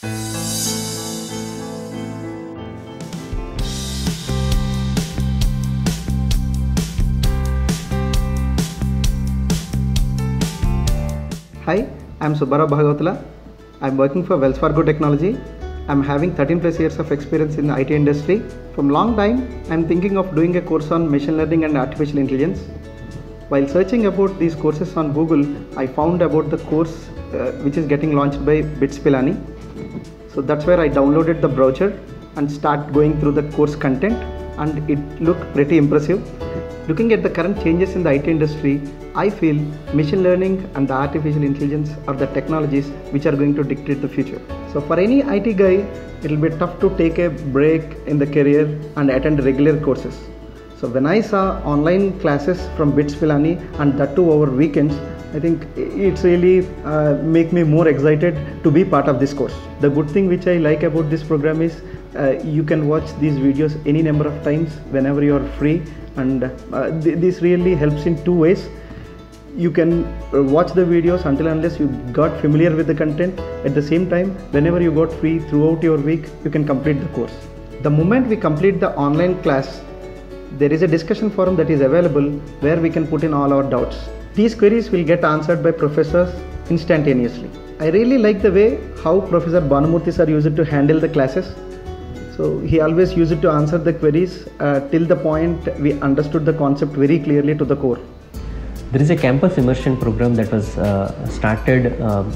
Hi, I'm Subbarao Bhagavatula. I'm working for Wells Fargo Technology. I'm having 13 plus years of experience in the IT industry. From long time, I'm thinking of doing a course on machine learning and artificial intelligence. While searching about these courses on Google, I found about the course uh, which is getting launched by Bits Pilani. So that's where I downloaded the brochure and start going through the course content and it looked pretty impressive. Looking at the current changes in the IT industry, I feel machine learning and the artificial intelligence are the technologies which are going to dictate the future. So for any IT guy, it will be tough to take a break in the career and attend regular courses. So when I saw online classes from Bits Pilani and that too over weekends, I think it's really uh, make me more excited to be part of this course. The good thing which I like about this program is uh, you can watch these videos any number of times whenever you are free. And uh, th- this really helps in two ways. You can uh, watch the videos until unless you got familiar with the content. At the same time whenever you got free throughout your week you can complete the course. The moment we complete the online class there is a discussion forum that is available where we can put in all our doubts these queries will get answered by professors instantaneously. I really like the way how professor banamurthy sir used to handle the classes. So he always used to answer the queries uh, till the point we understood the concept very clearly to the core. There is a campus immersion program that was uh, started um,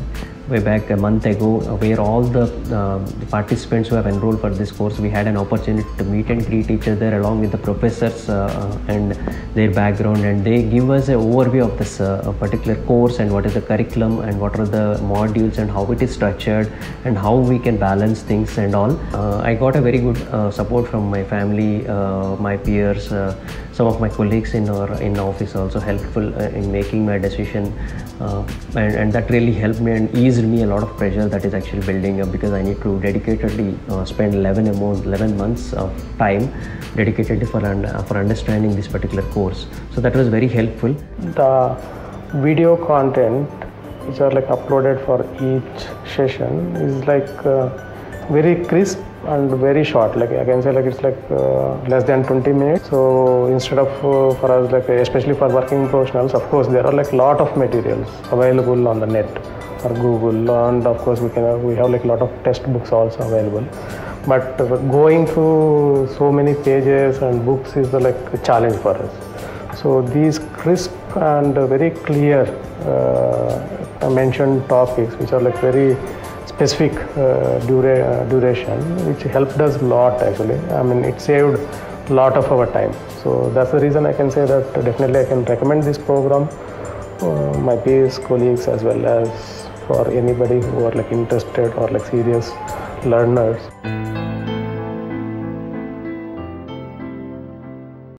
way back a month ago, uh, where all the, uh, the participants who have enrolled for this course, we had an opportunity to meet and greet each other along with the professors uh, and their background, and they give us an overview of this uh, particular course and what is the curriculum and what are the modules and how it is structured and how we can balance things and all. Uh, I got a very good uh, support from my family, uh, my peers, uh, some of my colleagues in our in office also helpful uh, in making my decision, uh, and, and that really helped me and eased me a lot of pressure that is actually building up because I need to dedicatedly uh, spend 11 a month, 11 months of time dedicatedly for un- for understanding this particular course. So that was very helpful. the video content which are like uploaded for each session is like uh, very crisp and very short. Like i can say like it's like uh, less than 20 minutes. So instead of uh, for us like especially for working professionals of course there are like lot of materials available on the net or google. And of course we can we have like lot of textbooks also available. But uh, going through so many pages and books is the like a challenge for us. So these crisp and very clear uh, mentioned topics, which are like very specific uh, dura- uh, duration, which helped us a lot actually. I mean, it saved a lot of our time. So that's the reason I can say that definitely I can recommend this program, uh, my peers, colleagues, as well as for anybody who are like interested or like serious learners.